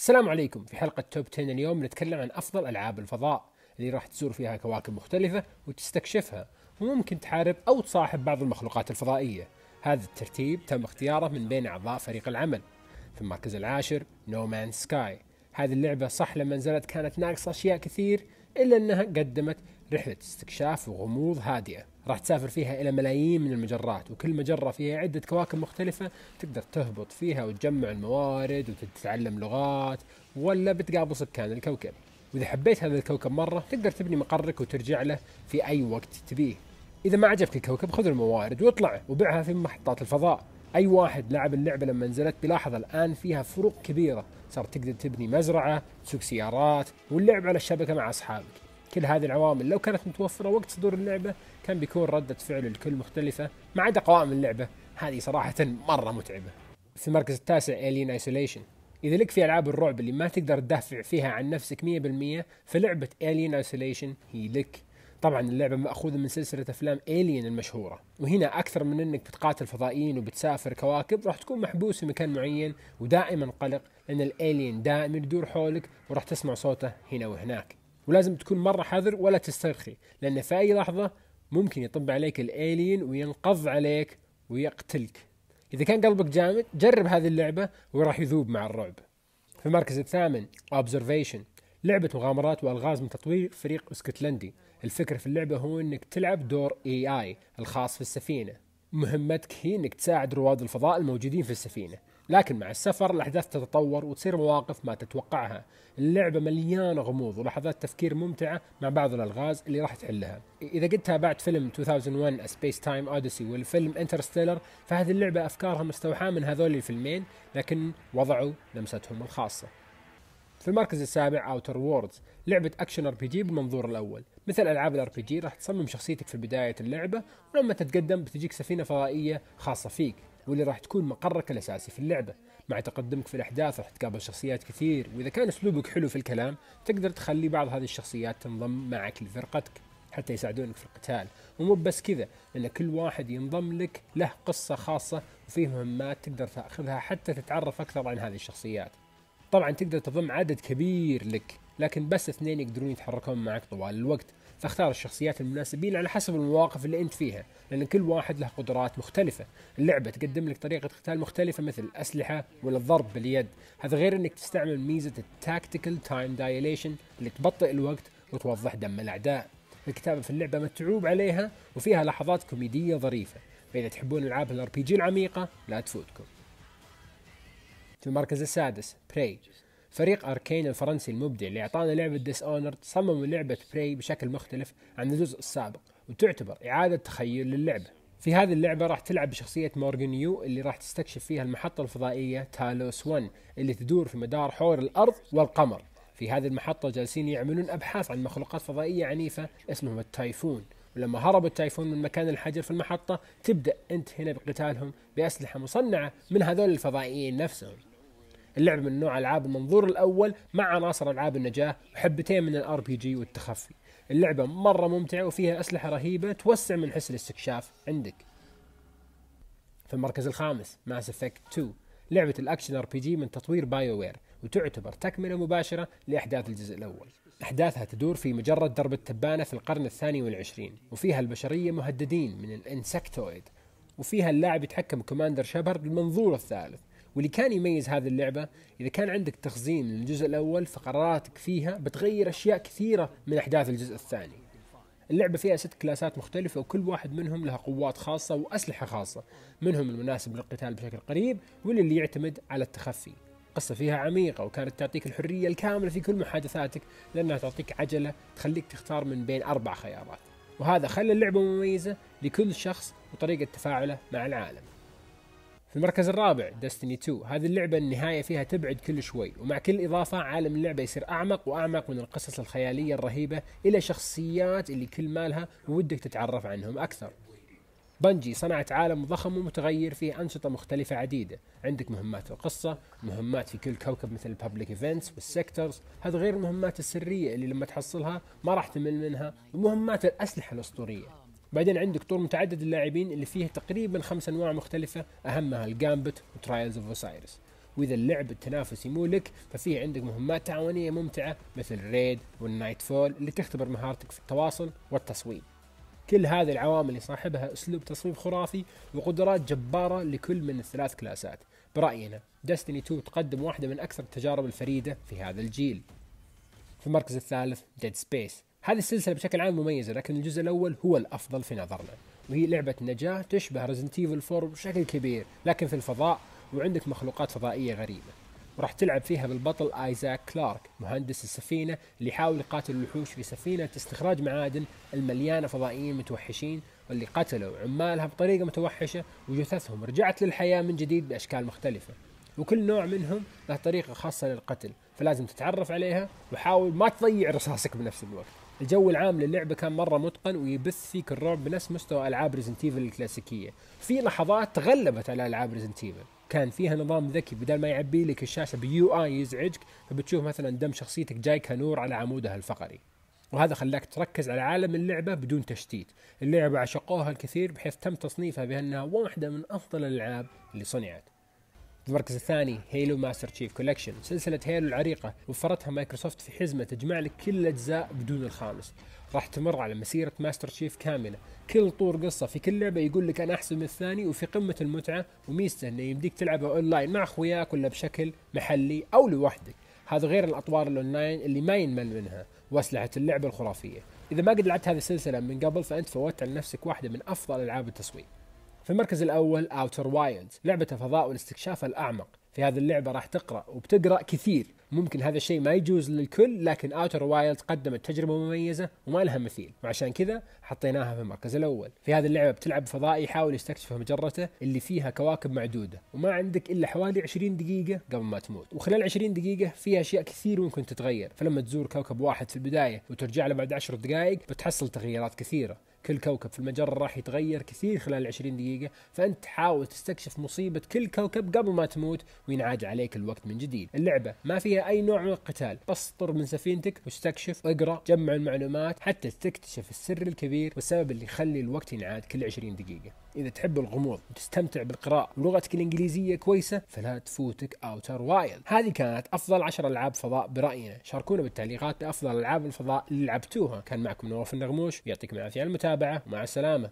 السلام عليكم. في حلقة top 10 اليوم نتكلم عن أفضل ألعاب الفضاء اللي راح تزور فيها كواكب مختلفة وتستكشفها. وممكن تحارب أو تصاحب بعض المخلوقات الفضائية. هذا الترتيب تم اختياره من بين أعضاء فريق العمل. في المركز العاشر No Man's Sky هذه اللعبة صح لما نزلت كانت ناقصة أشياء كثير إلا أنها قدمت رحلة استكشاف وغموض هادئة. راح تسافر فيها إلى ملايين من المجرات وكل مجرة فيها عدة كواكب مختلفة تقدر تهبط فيها وتجمع الموارد وتتعلم لغات ولا بتقابل سكان الكوكب. وإذا حبيت هذا الكوكب مرة تقدر تبني مقرك وترجع له في أي وقت تبيه. إذا ما عجبك الكوكب خذ الموارد واطلع وبيعها في محطات الفضاء. أي واحد لعب اللعبة لما نزلت بيلاحظ الآن فيها فروق كبيرة صار تقدر تبني مزرعة تسوق سيارات واللعب على الشبكة مع أصحابك. كل هذه العوامل. لو كانت متوفرة وقت صدور اللعبة كان بيكون ردة فعل الكل مختلفة ما عدا قوائم اللعبة. هذه صراحة مرة متعبة. في المركز التاسع Alien Isolation. إذا لك في ألعاب الرعب اللي ما تقدر تدافع فيها عن نفسك 100% فلعبة Alien Isolation هي لك. طبعا اللعبة مأخوذة من سلسلة أفلام إيليان المشهورة. وهنا أكثر من أنك بتقاتل فضائيين وبتسافر كواكب راح تكون محبوس في مكان معين ودائما قلق لأن الإيليان دائما يدور حولك وراح تسمع صوته هنا وهناك. ولازم تكون مرة حذر ولا تسترخي لأن في أي لحظة ممكن يطب عليك الإيليان وينقض عليك ويقتلك. إذا كان قلبك جامد جرب هذه اللعبة وراح يذوب مع الرعب. في المركز الثامن Observation لعبة مغامرات وألغاز من تطوير فريق اسكتلندي. الفكرة في اللعبة هو إنك تلعب دور اي اي الخاص في السفينة. مهمتك هي إنك تساعد رواد الفضاء الموجودين في السفينة. لكن مع السفر الأحداث تتطور وتصير مواقف ما تتوقعها. اللعبة مليانة غموض ولحظات تفكير ممتعة مع بعض الألغاز اللي راح تحلها. إذا قد تابعت فيلم 2001 A Space Time Odyssey والفيلم Interstellar فهذه اللعبة أفكارها مستوحاة من هذول الفيلمين لكن وضعوا لمستهم الخاصة. في المركز السابع Outer Worlds لعبة action RPG بالمنظور الأول. مثل ألعاب ال RPG راح تصمم شخصيتك في بداية اللعبة ولما تتقدم بتجيك سفينة فضائية خاصة فيك واللي راح تكون مقرك الأساسي في اللعبة. مع تقدمك في الأحداث راح تقابل شخصيات كثير وإذا كان أسلوبك حلو في الكلام تقدر تخلي بعض هذه الشخصيات تنضم معك لفرقتك حتى يساعدونك في القتال. ومو بس كذا لأن كل واحد ينضم لك له قصة خاصة وفيه مهمات تقدر تأخذها حتى تتعرف أكثر عن هذه الشخصيات. طبعا تقدر تضم عدد كبير لك لكن بس اثنين يقدرون يتحركون معك طوال الوقت. فاختار الشخصيات المناسبين على حسب المواقف اللي أنت فيها لأن كل واحد له قدرات مختلفة. اللعبة تقدم لك طريقة قتال مختلفة مثل الأسلحة ولا الضرب باليد. هذا غير إنك تستعمل ميزة ال tactical time dilation اللي تبطئ الوقت وتوضح دم الأعداء. الكتابة في اللعبة متعوب عليها وفيها لحظات كوميدية ظريفة. فإذا تحبون ألعاب ال RPG العميقة لا تفوتكم. في المركز السادس Prey فريق Arkane الفرنسي المبدع اللي أعطانا لعبة Dishonored صمموا لعبة Prey بشكل مختلف عن الجزء السابق وتعتبر إعادة تخيل للعبة. في هذه اللعبة راح تلعب بشخصية مورغان يو اللي راح تستكشف فيها المحطة الفضائية تالوس 1 اللي تدور في مدار حول الأرض والقمر. في هذه المحطة جالسين يعملون أبحاث عن مخلوقات فضائية عنيفة اسمهم التايفون. ولما هرب التايفون من مكان الحجر في المحطة تبدأ أنت هنا بقتالهم بأسلحة مصنعة من هذول الفضائيين نفسهم. اللعبة من نوع ألعاب المنظور الأول مع عناصر ألعاب النجاة وحبتين من ال RPG والتخفي. اللعبة مرة ممتعة وفيها أسلحة رهيبة توسع من حس الاستكشاف عندك. في المركز الخامس Mass Effect 2 لعبة ال action RPG من تطوير BioWare وتعتبر تكملة مباشرة لأحداث الجزء الأول. أحداثها تدور في مجرة درب التبانة في القرن الثاني والعشرين وفيها البشرية مهددين من ال insectoid وفيها اللاعب يتحكم Commander Shepard بالمنظور الثالث. واللي كان يميز هذه اللعبة إذا كان عندك تخزين للجزء الأول فقراراتك فيها بتغير أشياء كثيرة من أحداث الجزء الثاني. اللعبة فيها ست كلاسات مختلفة وكل واحد منهم له قوات خاصة وأسلحة خاصة منهم المناسب للقتال بشكل قريب واللي يعتمد على التخفي. قصة فيها عميقة وكانت تعطيك الحرية الكاملة في كل محادثاتك لأنها تعطيك عجلة تخليك تختار من بين أربع خيارات. وهذا خلى اللعبة مميزة لكل شخص وطريقة تفاعله مع العالم. في المركز الرابع دستني 2 هذه اللعبة النهاية فيها تبعد كل شوي ومع كل إضافة عالم اللعبة يصير أعمق وأعمق من القصص الخيالية الرهيبة إلى شخصيات اللي كل مالها ودك تتعرف عنهم أكثر. Bungie صنعت عالم ضخم ومتغير فيه أنشطة مختلفة عديدة. عندك مهمات القصة مهمات في كل كوكب مثل ال public events وال sectors هذا غير المهمات السرية اللي لما تحصلها ما راح تمل منها ومهمات الأسلحة الأسطورية. بعدين عندك طور متعدد اللاعبين اللي فيه تقريبا خمس أنواع مختلفة أهمها ال Gambit و Trials of Osiris وإذا اللعب التنافسي مو لك ففيه عندك مهمات تعاونية ممتعة مثل ال raid وال Nightfall اللي تختبر مهارتك في التواصل والتصويب كل هذه العوامل يصاحبها أسلوب تصويب خرافي وقدرات جبارة لكل من الثلاث كلاسات. برأينا Destiny 2 تقدم واحدة من أكثر التجارب الفريدة في هذا الجيل. في المركز الثالث Dead Space هذه السلسلة بشكل عام مميزة لكن الجزء الأول هو الأفضل في نظرنا. وهي لعبة نجاة تشبه Resident Evil 4 بشكل كبير لكن في الفضاء وعندك مخلوقات فضائية غريبة. وراح تلعب فيها بالبطل Isaac Clarke مهندس السفينة اللي يحاول يقاتل الوحوش في سفينة استخراج معادن المليانة فضائيين متوحشين واللي قتلوا عمالها بطريقة متوحشة وجثثهم رجعت للحياة من جديد بأشكال مختلفة. وكل نوع منهم له طريقة خاصة للقتل فلازم تتعرف عليها وحاول ما تضيع رصاصك بنفس الوقت. الجو العام للعبة كان مرة متقن ويبث فيك الرعب بنفس مستوى ألعاب Resident Evil الكلاسيكية. في لحظات تغلبت على ألعاب Resident Evil كان فيها نظام ذكي بدل ما يعبي لك الشاشة ب UI يزعجك فبتشوف مثلا دم شخصيتك جاي كنور على عمودها الفقري. وهذا خلاك تركز على عالم اللعبة بدون تشتيت. اللعبة عشقوها الكثير بحيث تم تصنيفها بأنها واحدة من أفضل الألعاب اللي صنعت. المركز الثاني Halo Master Chief Collection سلسلة Halo العريقة وفرتها مايكروسوفت في حزمة تجمع لك كل الأجزاء بدون الخامس. راح تمر على مسيرة Master Chief كاملة. كل طور قصة في كل لعبة يقول لك أنا أحسن من الثاني وفي قمة المتعة وميزته أنه يمديك تلعبه أونلاين مع أخوياك ولا بشكل محلي أو لوحدك. هذا غير الأطوار الأونلاين اللي ما ينمل منها وأسلحة اللعبة الخرافية. إذا ما قد لعبت هذه السلسلة من قبل فأنت فوتت على نفسك واحدة من أفضل ألعاب التصويب. في المركز الأول Outer Wilds لعبة الفضاء والاستكشاف الأعمق. في هذه اللعبة راح تقرأ وبتقرأ كثير. ممكن هذا الشيء ما يجوز للكل لكن Outer Wilds قدمت تجربة مميزة وما لها مثيل. وعشان كذا حطيناها في المركز الأول. في هذه اللعبة بتلعب فضائي يحاول يستكشف مجرته اللي فيها كواكب معدودة وما عندك إلا حوالي 20 دقيقة قبل ما تموت. وخلال 20 دقيقة في أشياء كثير ممكن تتغير. فلما تزور كوكب واحد في البداية وترجع له بعد 10 دقائق بتحصل تغييرات كثيرة. كل كوكب في المجرة راح يتغير كثير خلال 20 دقيقة فأنت تحاول تستكشف مصيبة كل كوكب قبل ما تموت وينعاد عليك الوقت من جديد. اللعبة ما فيها أي نوع من القتال بس طر من سفينتك واستكشف واقرأ جمع المعلومات حتى تكتشف السر الكبير والسبب اللي يخلي الوقت ينعاد كل 20 دقيقة. إذا تحب الغموض وتستمتع بالقراءة ولغتك الإنجليزية كويسة فلا تفوتك أوتر وايلد هذه كانت أفضل 10 ألعاب فضاء برأينا. شاركونا بالتعليقات بأفضل ألعاب الفضاء اللي لعبتوها. كان معكم نواف النغموش يعطيكم العافية على المتابعة. ومع السلامة.